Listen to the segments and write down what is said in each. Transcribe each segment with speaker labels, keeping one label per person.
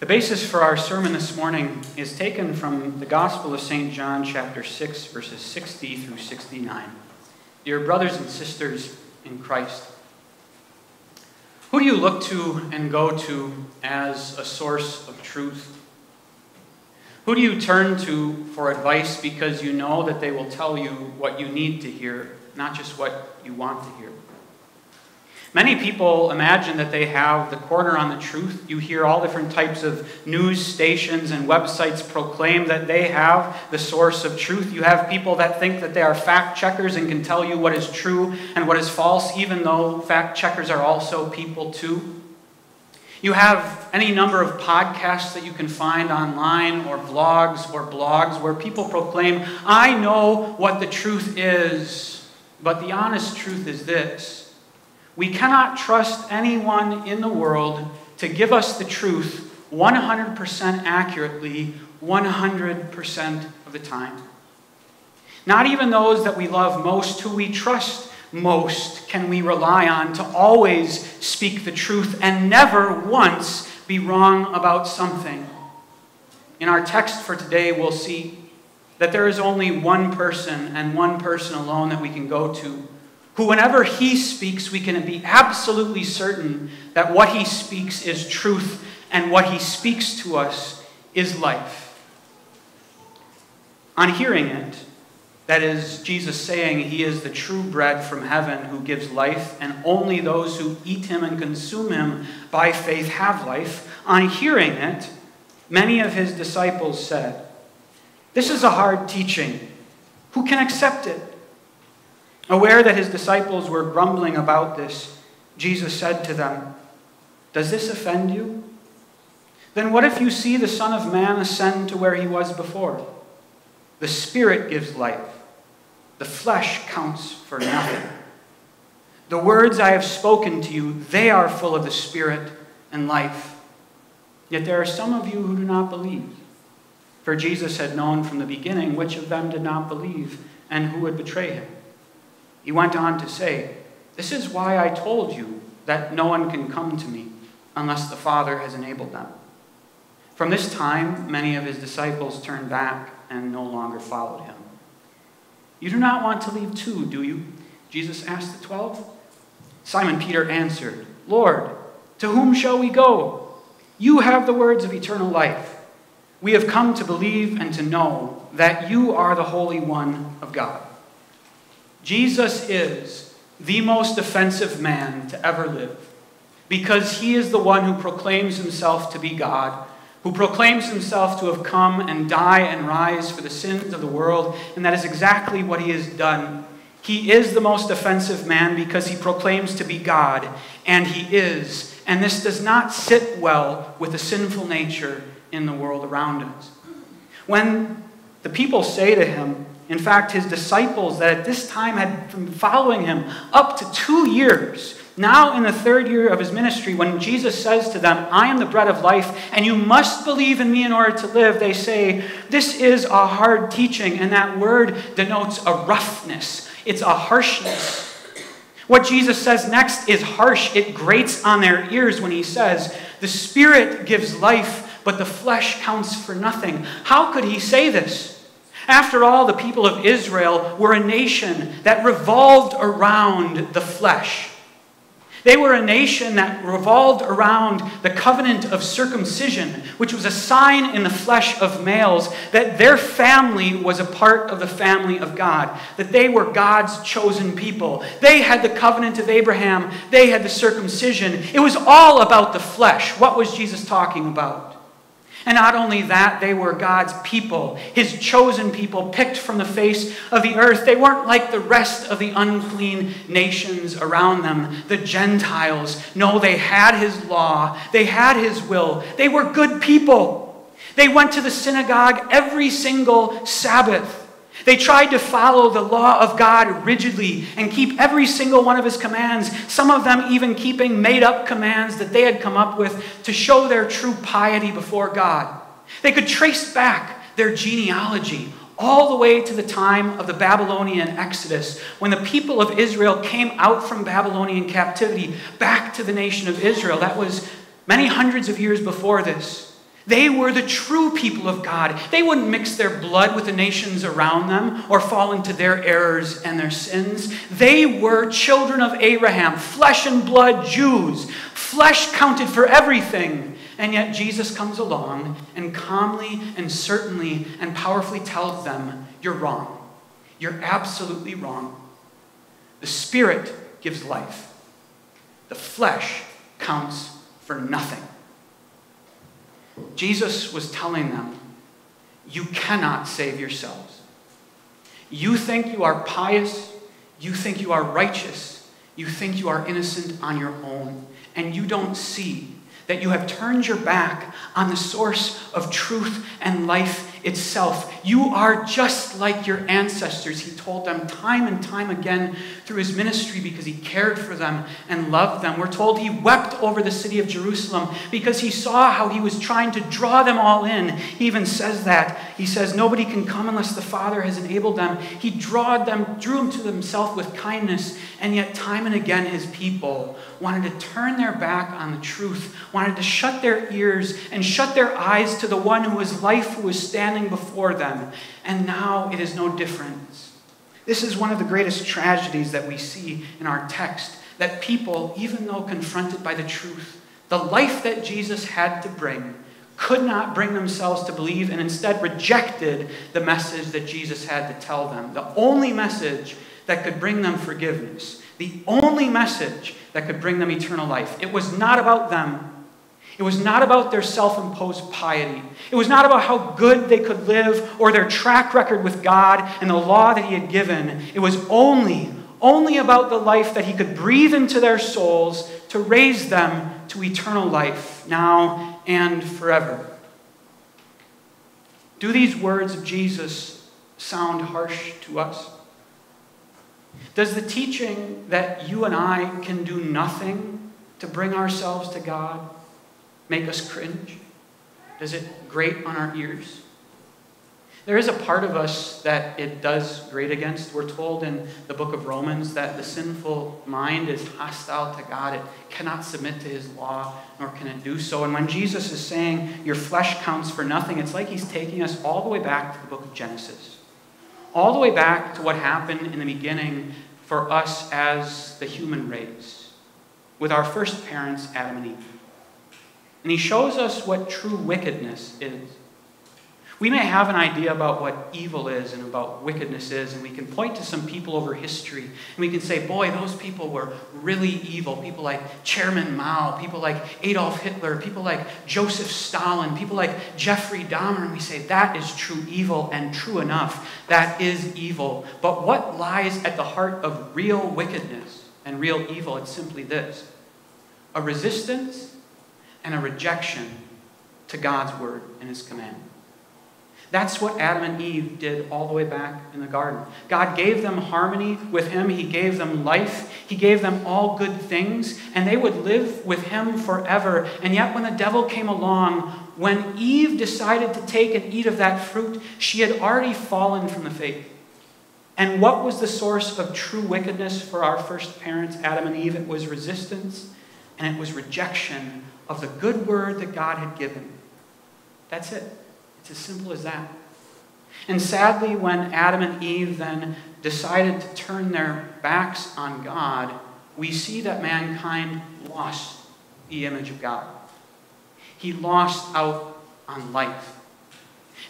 Speaker 1: The basis for our sermon this morning is taken from the Gospel of St. John, chapter 6, verses 60 through 69. Dear brothers and sisters in Christ, who do you look to and go to as a source of truth? Who do you turn to for advice because you know that they will tell you what you need to hear, not just what you want to hear? Many people imagine that they have the corner on the truth. You hear all different types of news stations and websites proclaim that they have the source of truth. You have people that think that they are fact checkers and can tell you what is true and what is false, even though fact checkers are also people too. You have any number of podcasts that you can find online or blogs or blogs where people proclaim, I know what the truth is, but the honest truth is this we cannot trust anyone in the world to give us the truth 100% accurately 100% of the time. Not even those that we love most, who we trust most, can we rely on to always speak the truth and never once be wrong about something. In our text for today, we'll see that there is only one person and one person alone that we can go to who, whenever he speaks, we can be absolutely certain that what he speaks is truth and what he speaks to us is life. On hearing it, that is, Jesus saying he is the true bread from heaven who gives life, and only those who eat him and consume him by faith have life. On hearing it, many of his disciples said, This is a hard teaching. Who can accept it? Aware that his disciples were grumbling about this, Jesus said to them, Does this offend you? Then what if you see the Son of Man ascend to where he was before? The Spirit gives life, the flesh counts for nothing. The words I have spoken to you, they are full of the Spirit and life. Yet there are some of you who do not believe. For Jesus had known from the beginning which of them did not believe and who would betray him. He went on to say, This is why I told you that no one can come to me unless the Father has enabled them. From this time, many of his disciples turned back and no longer followed him. You do not want to leave too, do you? Jesus asked the twelve. Simon Peter answered, Lord, to whom shall we go? You have the words of eternal life. We have come to believe and to know that you are the Holy One of God. Jesus is the most offensive man to ever live because he is the one who proclaims himself to be God, who proclaims himself to have come and die and rise for the sins of the world, and that is exactly what he has done. He is the most offensive man because he proclaims to be God, and he is. And this does not sit well with the sinful nature in the world around us. When the people say to him, in fact, his disciples that at this time had been following him up to two years, now in the third year of his ministry, when Jesus says to them, I am the bread of life, and you must believe in me in order to live, they say, This is a hard teaching, and that word denotes a roughness, it's a harshness. What Jesus says next is harsh. It grates on their ears when he says, The Spirit gives life, but the flesh counts for nothing. How could he say this? After all, the people of Israel were a nation that revolved around the flesh. They were a nation that revolved around the covenant of circumcision, which was a sign in the flesh of males that their family was a part of the family of God, that they were God's chosen people. They had the covenant of Abraham, they had the circumcision. It was all about the flesh. What was Jesus talking about? And not only that, they were God's people, his chosen people, picked from the face of the earth. They weren't like the rest of the unclean nations around them, the Gentiles. No, they had his law, they had his will. They were good people. They went to the synagogue every single Sabbath. They tried to follow the law of God rigidly and keep every single one of his commands, some of them even keeping made up commands that they had come up with to show their true piety before God. They could trace back their genealogy all the way to the time of the Babylonian Exodus, when the people of Israel came out from Babylonian captivity back to the nation of Israel. That was many hundreds of years before this. They were the true people of God. They wouldn't mix their blood with the nations around them or fall into their errors and their sins. They were children of Abraham, flesh and blood Jews. Flesh counted for everything. And yet Jesus comes along and calmly and certainly and powerfully tells them, You're wrong. You're absolutely wrong. The Spirit gives life, the flesh counts for nothing. Jesus was telling them, You cannot save yourselves. You think you are pious, you think you are righteous, you think you are innocent on your own, and you don't see that you have turned your back on the source of truth and life itself. You are just like your ancestors, he told them time and time again through his ministry because he cared for them and loved them. We're told he wept over the city of Jerusalem because he saw how he was trying to draw them all in. He even says that. He says, Nobody can come unless the Father has enabled them. He drawed them, drew them to himself with kindness, and yet time and again his people wanted to turn their back on the truth, wanted to shut their ears and shut their eyes to the one who was life, who was standing standing before them, and now it is no different. This is one of the greatest tragedies that we see in our text that people, even though confronted by the truth, the life that Jesus had to bring, could not bring themselves to believe and instead rejected the message that Jesus had to tell them. The only message that could bring them forgiveness, the only message that could bring them eternal life. It was not about them, it was not about their self imposed piety. It was not about how good they could live or their track record with God and the law that He had given. It was only, only about the life that He could breathe into their souls to raise them to eternal life, now and forever. Do these words of Jesus sound harsh to us? Does the teaching that you and I can do nothing to bring ourselves to God? Make us cringe? Does it grate on our ears? There is a part of us that it does grate against. We're told in the book of Romans that the sinful mind is hostile to God. It cannot submit to his law, nor can it do so. And when Jesus is saying your flesh counts for nothing, it's like he's taking us all the way back to the book of Genesis. All the way back to what happened in the beginning for us as the human race, with our first parents, Adam and Eve. And he shows us what true wickedness is. We may have an idea about what evil is and about wickedness is, and we can point to some people over history, and we can say, boy, those people were really evil. People like Chairman Mao, people like Adolf Hitler, people like Joseph Stalin, people like Jeffrey Dahmer, and we say, that is true evil, and true enough, that is evil. But what lies at the heart of real wickedness and real evil? It's simply this a resistance and a rejection to God's word and his command. That's what Adam and Eve did all the way back in the garden. God gave them harmony with Him. He gave them life. He gave them all good things, and they would live with Him forever. And yet, when the devil came along, when Eve decided to take and eat of that fruit, she had already fallen from the faith. And what was the source of true wickedness for our first parents, Adam and Eve? It was resistance and it was rejection of the good word that God had given. That's it. It's as simple as that. And sadly, when Adam and Eve then decided to turn their backs on God, we see that mankind lost the image of God. He lost out on life.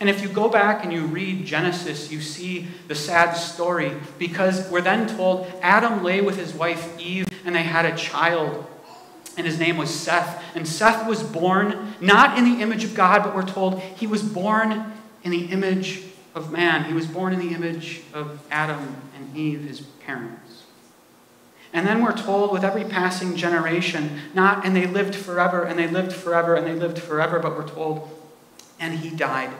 Speaker 1: And if you go back and you read Genesis, you see the sad story because we're then told Adam lay with his wife Eve and they had a child and his name was Seth. And Seth was born not in the image of God, but we're told he was born in the image of man. He was born in the image of Adam and Eve, his parents. And then we're told with every passing generation, not, and they lived forever, and they lived forever, and they lived forever, but we're told, and he died,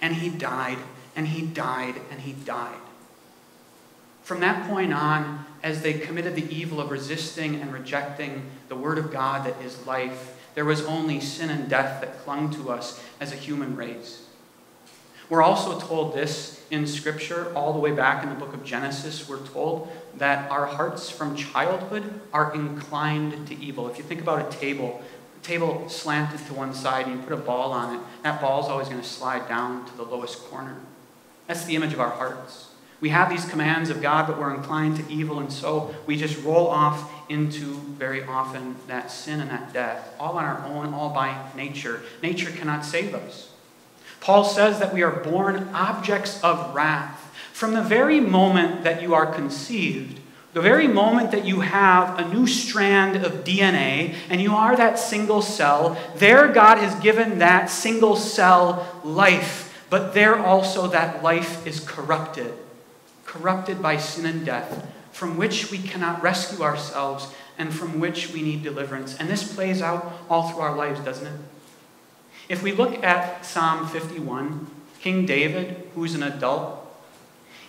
Speaker 1: and he died, and he died, and he died. From that point on, as they committed the evil of resisting and rejecting the Word of God that is life, there was only sin and death that clung to us as a human race. We're also told this in Scripture, all the way back in the book of Genesis. We're told that our hearts from childhood are inclined to evil. If you think about a table, a table slanted to one side and you put a ball on it, that ball is always going to slide down to the lowest corner. That's the image of our hearts. We have these commands of God, but we're inclined to evil, and so we just roll off into very often that sin and that death, all on our own, all by nature. Nature cannot save us. Paul says that we are born objects of wrath. From the very moment that you are conceived, the very moment that you have a new strand of DNA and you are that single cell, there God has given that single cell life, but there also that life is corrupted corrupted by sin and death, from which we cannot rescue ourselves and from which we need deliverance. And this plays out all through our lives, doesn't it? If we look at Psalm 51, King David, who's an adult,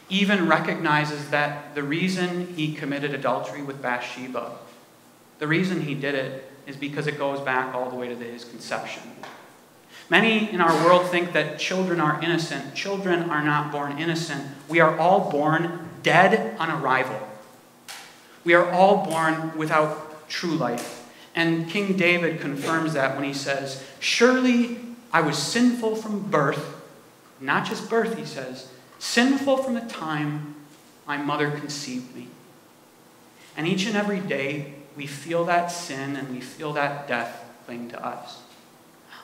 Speaker 1: even recognizes that the reason he committed adultery with Bathsheba, the reason he did it is because it goes back all the way to his conception. Many in our world think that children are innocent. Children are not born innocent. We are all born dead on arrival. We are all born without true life. And King David confirms that when he says, Surely I was sinful from birth, not just birth, he says, sinful from the time my mother conceived me. And each and every day, we feel that sin and we feel that death cling to us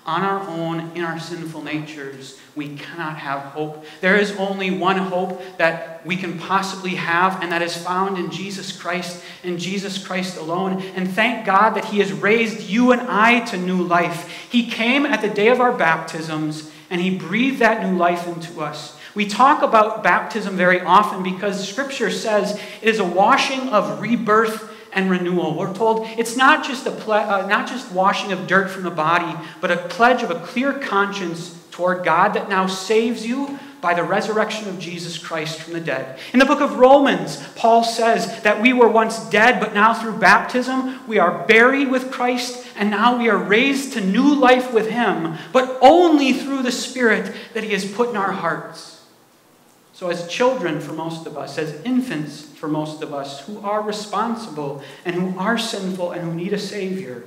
Speaker 1: on our own, in our sinful natures, we cannot have hope. There is only one hope that we can possibly have, and that is found in Jesus Christ and Jesus Christ alone. And thank God that He has raised you and I to new life. He came at the day of our baptisms, and He breathed that new life into us. We talk about baptism very often because Scripture says it is a washing of rebirth and renewal. We're told it's not just, a ple- uh, not just washing of dirt from the body, but a pledge of a clear conscience toward God that now saves you by the resurrection of Jesus Christ from the dead. In the book of Romans, Paul says that we were once dead, but now through baptism we are buried with Christ, and now we are raised to new life with Him, but only through the Spirit that He has put in our hearts. So, as children for most of us, as infants for most of us who are responsible and who are sinful and who need a Savior,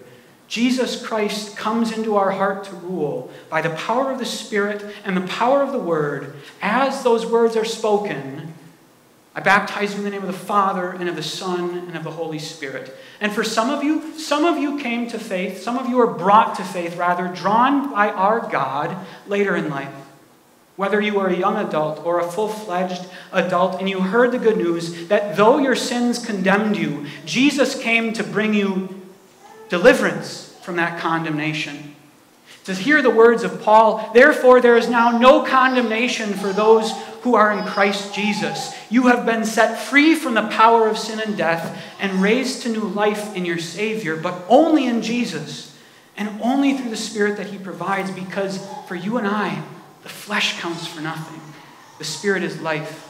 Speaker 1: Jesus Christ comes into our heart to rule by the power of the Spirit and the power of the Word. As those words are spoken, I baptize you in the name of the Father and of the Son and of the Holy Spirit. And for some of you, some of you came to faith, some of you are brought to faith, rather, drawn by our God later in life. Whether you were a young adult or a full fledged adult, and you heard the good news that though your sins condemned you, Jesus came to bring you deliverance from that condemnation. To hear the words of Paul, therefore there is now no condemnation for those who are in Christ Jesus. You have been set free from the power of sin and death and raised to new life in your Savior, but only in Jesus and only through the Spirit that He provides, because for you and I, the flesh counts for nothing, the spirit is life.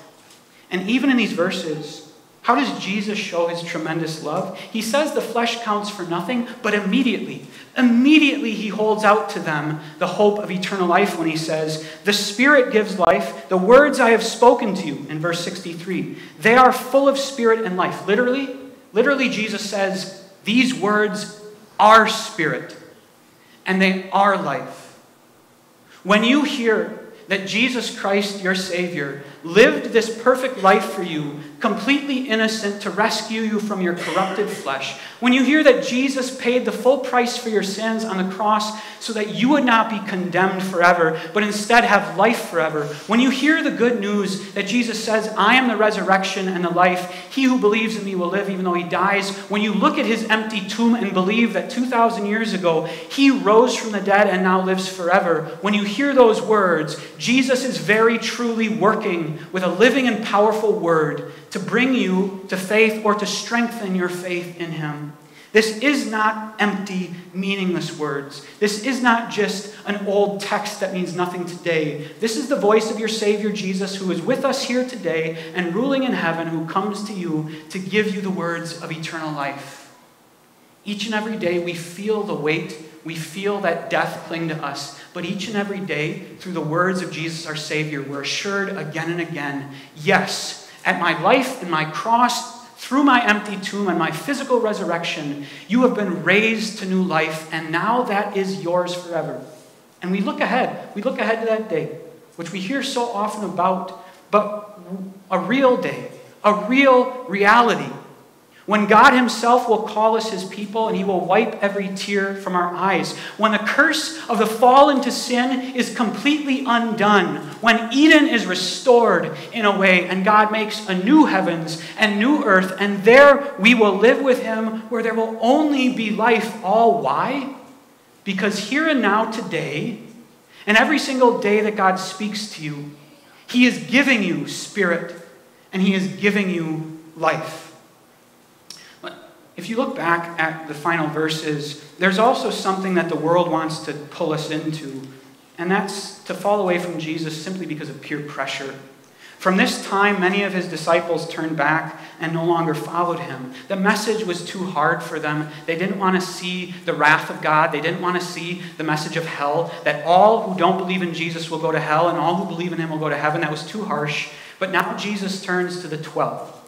Speaker 1: And even in these verses, how does Jesus show his tremendous love? He says the flesh counts for nothing, but immediately, immediately he holds out to them the hope of eternal life when he says, The Spirit gives life. The words I have spoken to you, in verse 63, they are full of spirit and life. Literally, literally, Jesus says, These words are spirit, and they are life. When you hear that Jesus Christ, your Savior, lived this perfect life for you, completely innocent to rescue you from your corrupted flesh. When you hear that Jesus paid the full price for your sins on the cross so that you would not be condemned forever, but instead have life forever. When you hear the good news that Jesus says, I am the resurrection and the life, he who believes in me will live even though he dies. When you look at his empty tomb and believe that 2,000 years ago he rose from the dead and now lives forever, when you hear those words, Jesus is very truly working with a living and powerful word to bring you to faith or to strengthen your faith in Him. This is not empty, meaningless words. This is not just an old text that means nothing today. This is the voice of your Savior Jesus, who is with us here today and ruling in heaven, who comes to you to give you the words of eternal life. Each and every day, we feel the weight, we feel that death cling to us. But each and every day, through the words of Jesus our Savior, we're assured again and again yes, at my life and my cross, through my empty tomb and my physical resurrection, you have been raised to new life, and now that is yours forever. And we look ahead. We look ahead to that day, which we hear so often about, but a real day, a real reality when God Himself will call us His people and He will wipe every tear from our eyes. When the curse of the fall into sin is completely undone. When Eden is restored in a way and God makes a new heavens and new earth, and there we will live with Him where there will only be life. All why? Because here and now, today, and every single day that God speaks to you, He is giving you spirit and He is giving you life. If you look back at the final verses, there's also something that the world wants to pull us into, and that's to fall away from Jesus simply because of peer pressure. From this time, many of his disciples turned back and no longer followed him. The message was too hard for them. They didn't want to see the wrath of God. They didn't want to see the message of hell, that all who don't believe in Jesus will go to hell and all who believe in him will go to heaven. That was too harsh. But now Jesus turns to the 12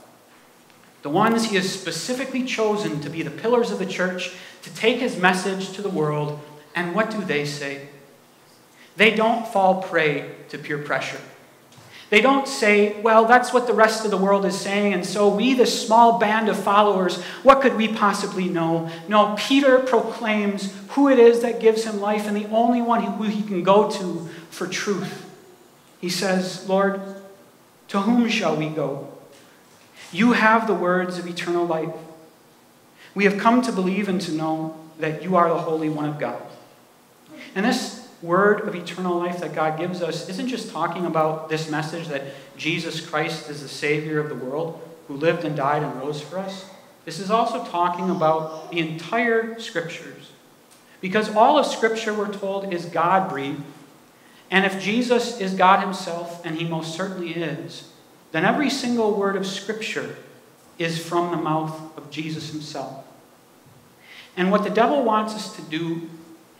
Speaker 1: the ones he has specifically chosen to be the pillars of the church, to take his message to the world. And what do they say? They don't fall prey to peer pressure. They don't say, well, that's what the rest of the world is saying, and so we, this small band of followers, what could we possibly know? No, Peter proclaims who it is that gives him life and the only one who he can go to for truth. He says, Lord, to whom shall we go? You have the words of eternal life. We have come to believe and to know that you are the Holy One of God. And this word of eternal life that God gives us isn't just talking about this message that Jesus Christ is the Savior of the world who lived and died and rose for us. This is also talking about the entire Scriptures. Because all of Scripture, we're told, is God breathed. And if Jesus is God Himself, and He most certainly is, then every single word of Scripture is from the mouth of Jesus himself. And what the devil wants us to do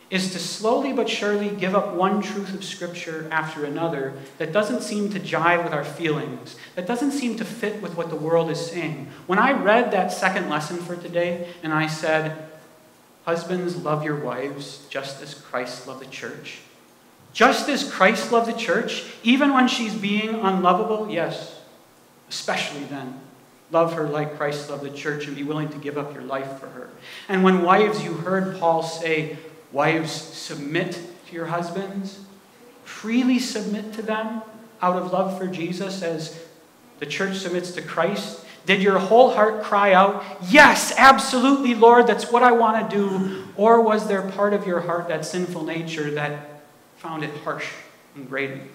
Speaker 1: is to slowly but surely give up one truth of Scripture after another that doesn't seem to jive with our feelings, that doesn't seem to fit with what the world is saying. When I read that second lesson for today and I said, Husbands, love your wives just as Christ loved the church. Just as Christ loved the church, even when she's being unlovable, yes, especially then. Love her like Christ loved the church and be willing to give up your life for her. And when wives, you heard Paul say, Wives, submit to your husbands, freely submit to them out of love for Jesus as the church submits to Christ. Did your whole heart cry out, Yes, absolutely, Lord, that's what I want to do? Or was there part of your heart, that sinful nature, that found it harsh and grating?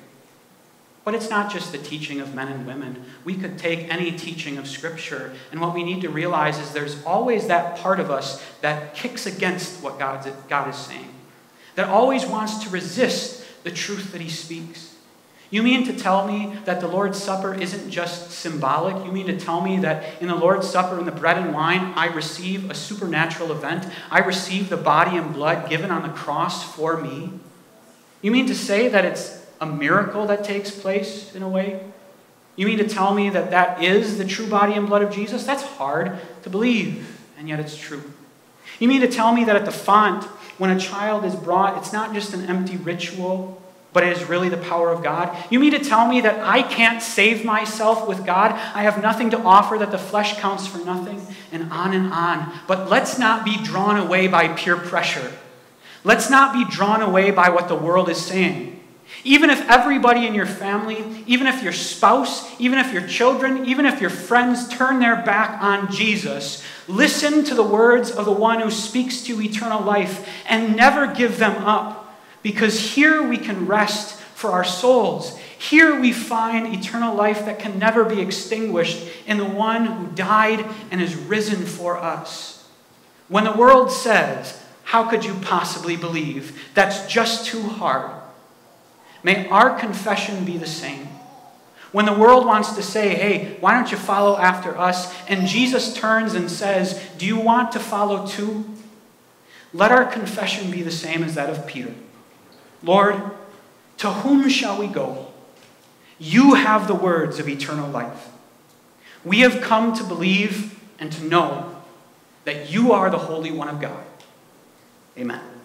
Speaker 1: But it's not just the teaching of men and women. We could take any teaching of Scripture, and what we need to realize is there's always that part of us that kicks against what God, God is saying, that always wants to resist the truth that He speaks. You mean to tell me that the Lord's Supper isn't just symbolic? You mean to tell me that in the Lord's Supper, in the bread and wine, I receive a supernatural event? I receive the body and blood given on the cross for me? You mean to say that it's a miracle that takes place in a way? You mean to tell me that that is the true body and blood of Jesus? That's hard to believe, and yet it's true. You mean to tell me that at the font, when a child is brought, it's not just an empty ritual, but it is really the power of God? You mean to tell me that I can't save myself with God? I have nothing to offer, that the flesh counts for nothing, and on and on. But let's not be drawn away by peer pressure. Let's not be drawn away by what the world is saying. Even if everybody in your family, even if your spouse, even if your children, even if your friends turn their back on Jesus, listen to the words of the one who speaks to eternal life and never give them up. Because here we can rest for our souls. Here we find eternal life that can never be extinguished in the one who died and is risen for us. When the world says, How could you possibly believe? That's just too hard. May our confession be the same. When the world wants to say, hey, why don't you follow after us? And Jesus turns and says, do you want to follow too? Let our confession be the same as that of Peter. Lord, to whom shall we go? You have the words of eternal life. We have come to believe and to know that you are the Holy One of God. Amen.